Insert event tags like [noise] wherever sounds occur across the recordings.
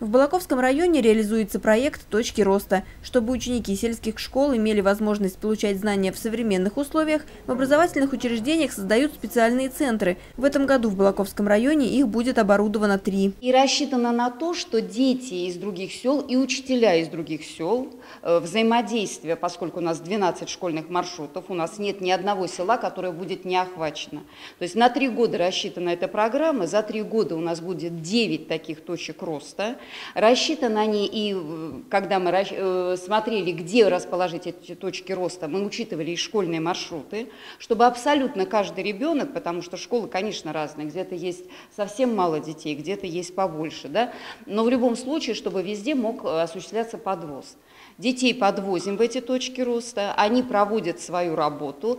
В Балаковском районе реализуется проект «Точки роста». Чтобы ученики сельских школ имели возможность получать знания в современных условиях, в образовательных учреждениях создают специальные центры. В этом году в Балаковском районе их будет оборудовано три. И рассчитано на то, что дети из других сел и учителя из других сел, э, взаимодействие, поскольку у нас 12 школьных маршрутов, у нас нет ни одного села, которое будет не охвачено. То есть на три года рассчитана эта программа, за три года у нас будет 9 таких точек роста – Рассчитаны они, и э, когда мы э, смотрели, где расположить эти точки роста, мы учитывали и школьные маршруты, чтобы абсолютно каждый ребенок, потому что школы, конечно, разные, где-то есть совсем мало детей, где-то есть побольше, да, но в любом случае, чтобы везде мог э, осуществляться подвоз. Детей подвозим в эти точки роста, они проводят свою работу,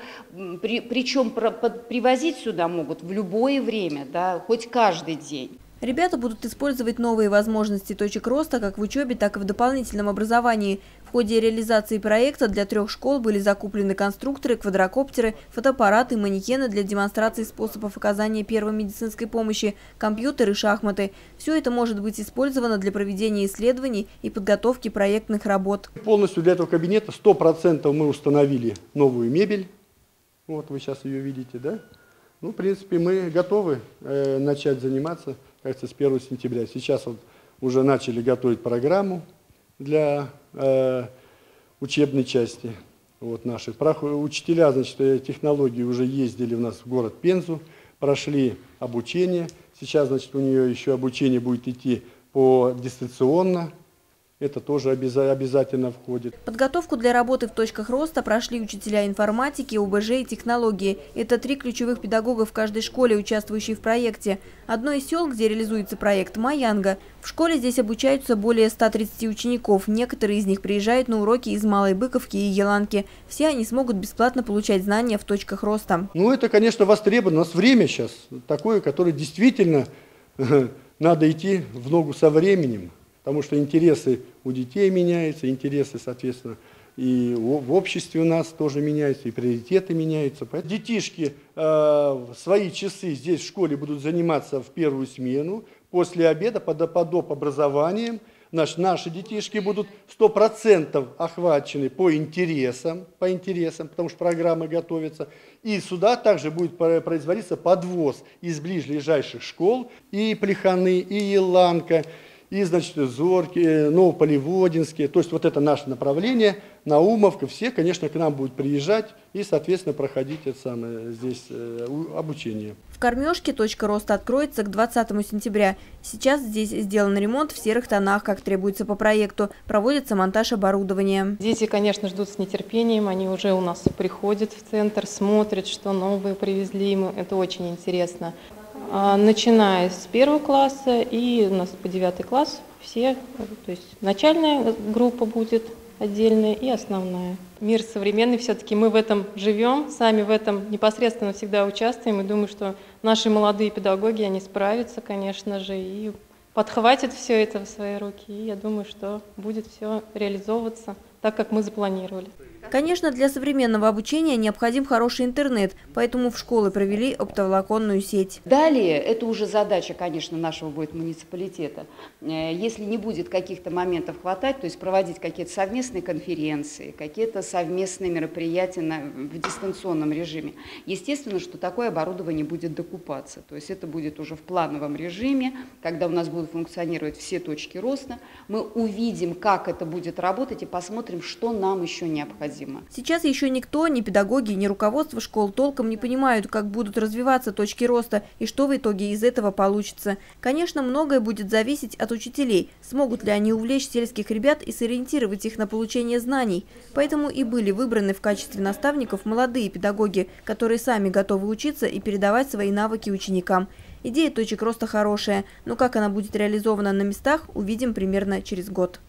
при, причем про, под, привозить сюда могут в любое время, да, хоть каждый день. Ребята будут использовать новые возможности точек роста как в учебе, так и в дополнительном образовании. В ходе реализации проекта для трех школ были закуплены конструкторы, квадрокоптеры, фотоаппараты, манекены для демонстрации способов оказания первой медицинской помощи, компьютеры, шахматы. Все это может быть использовано для проведения исследований и подготовки проектных работ. Полностью для этого кабинета 100% мы установили новую мебель. Вот вы сейчас ее видите, да? Ну, в принципе, мы готовы э, начать заниматься кажется, с 1 сентября. Сейчас вот уже начали готовить программу для э, учебной части вот, наших. Учителя, значит, э, технологии уже ездили у нас в город Пензу, прошли обучение. Сейчас, значит, у нее еще обучение будет идти по дистанционно это тоже обязательно входит. Подготовку для работы в точках роста прошли учителя информатики, ОБЖ и технологии. Это три ключевых педагога в каждой школе, участвующие в проекте. Одно из сел, где реализуется проект – Маянга. В школе здесь обучаются более 130 учеников. Некоторые из них приезжают на уроки из Малой Быковки и Еланки. Все они смогут бесплатно получать знания в точках роста. Ну, это, конечно, востребовано. У нас время сейчас такое, которое действительно [laughs] надо идти в ногу со временем. Потому что интересы у детей меняются, интересы, соответственно, и в обществе у нас тоже меняются, и приоритеты меняются. Детишки э, свои часы здесь в школе будут заниматься в первую смену, после обеда под, под доп. образованием. Наш, наши детишки будут 100% охвачены по интересам, по интересам, потому что программы готовятся. И сюда также будет производиться подвоз из ближайших школ, и Плеханы, и Еланка, и, значит, Зорки, ну, Поливодинские. То есть вот это наше направление, Наумовка, все, конечно, к нам будут приезжать и, соответственно, проходить это самое здесь э, обучение. В кормежке точка роста откроется к 20 сентября. Сейчас здесь сделан ремонт в серых тонах, как требуется по проекту. Проводится монтаж оборудования. Дети, конечно, ждут с нетерпением. Они уже у нас приходят в центр, смотрят, что новые привезли. Это очень интересно. А, начиная с первого класса и у нас по девятый класс все, то есть начальная группа будет отдельная и основная. Мир современный, все-таки мы в этом живем, сами в этом непосредственно всегда участвуем и думаю, что наши молодые педагоги, они справятся, конечно же, и подхватят все это в свои руки. И я думаю, что будет все реализовываться так, как мы запланировали. Конечно, для современного обучения необходим хороший интернет, поэтому в школы провели оптоволоконную сеть. Далее, это уже задача, конечно, нашего будет муниципалитета. Э, если не будет каких-то моментов хватать, то есть проводить какие-то совместные конференции, какие-то совместные мероприятия на, в дистанционном режиме, естественно, что такое оборудование будет докупаться. То есть это будет уже в плановом режиме, когда у нас будут функционировать все точки роста. Мы увидим, как это будет работать и посмотрим, что нам еще необходимо необходимо. Сейчас еще никто, ни педагоги, ни руководство школ толком не понимают, как будут развиваться точки роста и что в итоге из этого получится. Конечно, многое будет зависеть от учителей, смогут ли они увлечь сельских ребят и сориентировать их на получение знаний. Поэтому и были выбраны в качестве наставников молодые педагоги, которые сами готовы учиться и передавать свои навыки ученикам. Идея точек роста хорошая, но как она будет реализована на местах, увидим примерно через год.